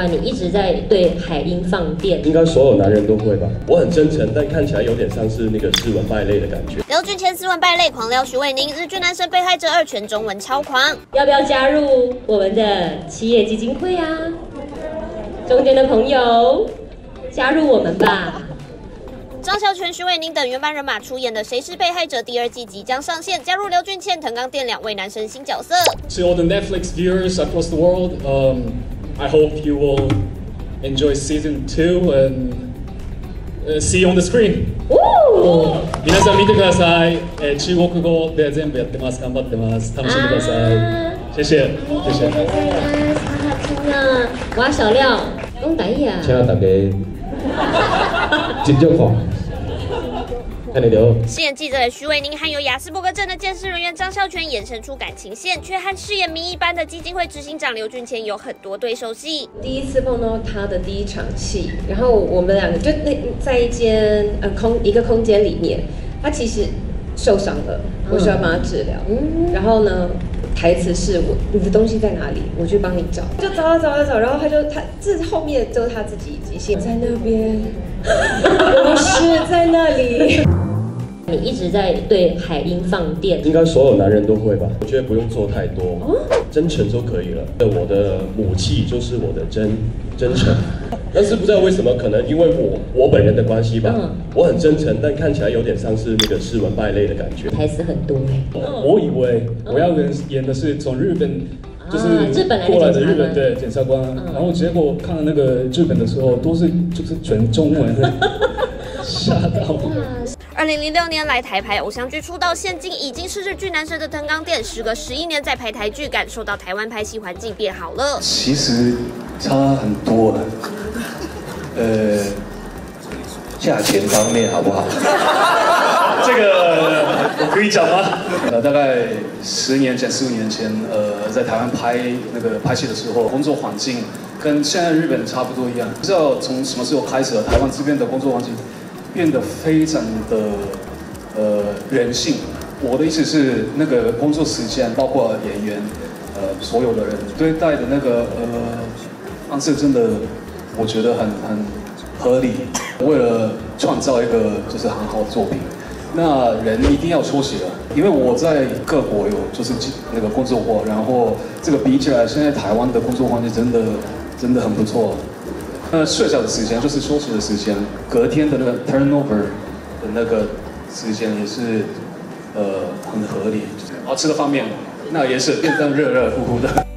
啊，你一直在对海鹰放电，应该所有男人都会吧？我很真诚，但看起来有点像是那个斯文败类的感觉。刘俊谦斯文败类狂撩徐伟宁，日剧男神被害者二全中文超狂，要不要加入我们的企业基金会啊？中间的朋友，加入我们吧！张孝全、徐伟宁等原班人马出演的《谁是被害者》第二季即将上线，加入刘俊谦、藤冈靛两位男神新角色。To all the Netflix viewers across the world, um. I hope you will enjoy season two and uh, see you on the screen. 皆さん見てください。えー、中国語で全部やってます。頑張ってます。楽しんでください。谢谢，谢谢。哇，小廖，讲台语啊。请大家真正看。饰演记者的徐伟宁和有雅斯伯格症的监视人员张孝全衍生出感情线，却和饰演谜一般的基金会执行长刘俊谦有很多对手戏。第一次碰到他的第一场戏，然后我们两个就那在一间呃空一个空间里面，他其实受伤了，我需要帮他治疗。嗯，然后呢，台词是我你的东西在哪里？我去帮你找，就找啊找啊找，然后他就他这后面就是他自己即兴在那边，不是在那里。你一直在对海鹰放电，应该所有男人都会吧？我觉得不用做太多，真诚就可以了。我的武器就是我的真真诚，但是不知道为什么，可能因为我我本人的关系吧，我很真诚，但看起来有点像是那个斯文败类的感觉。台词很多哎，我以为我要演演的是从日本就是过来的日本对检察官，然后结果看了那个日本的时候，都是就是全中文，吓到。二零零六年来台拍偶像剧出道，现今已经是日剧男神的藤冈靛，时隔十一年再拍台剧，感受到台湾拍戏环境变好了。其实差很多了，呃，价钱方面好不好？这个我可以讲吗？呃，大概十年前、十五年前，呃，在台湾拍那个拍戏的时候，工作环境跟现在日本差不多一样。不知道从什么时候开始，台湾这边的工作环境。变得非常的呃人性。我的意思是，那个工作时间，包括演员，呃，所有的人对待的那个呃方式，真的我觉得很很合理。为了创造一个就是很好的作品，那人一定要抽血了。因为我在各国有就是那个工作过，然后这个比起来，现在台湾的工作环境真的真的很不错。那睡觉的时间就是休息的时间，隔天的那个 turnover 的那个时间也是呃很合理。好吃的方面，那也是变得热热乎乎的。